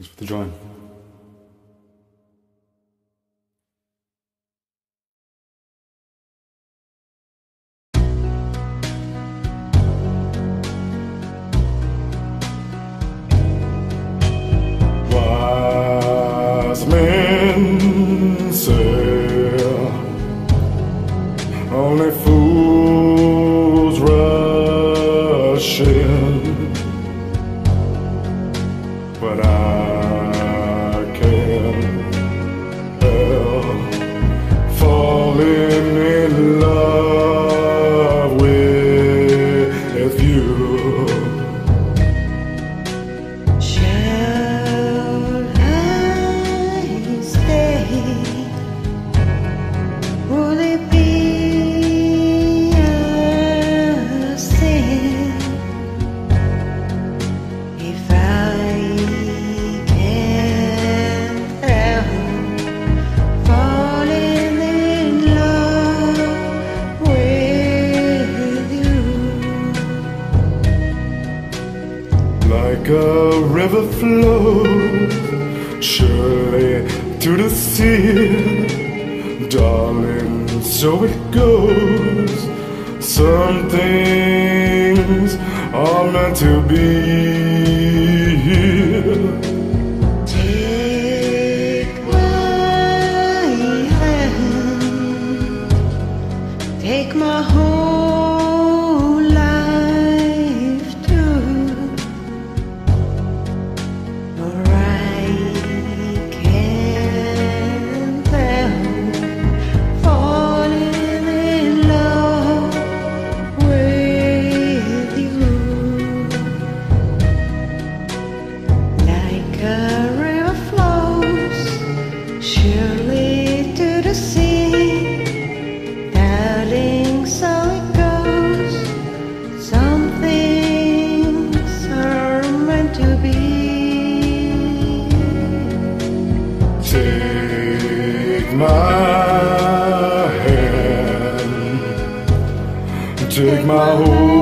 Thanks for the join. Men only fools rush in, but I. like a river flows surely to the sea, darling. So it goes. Some things are meant to be. my hand, take my whole.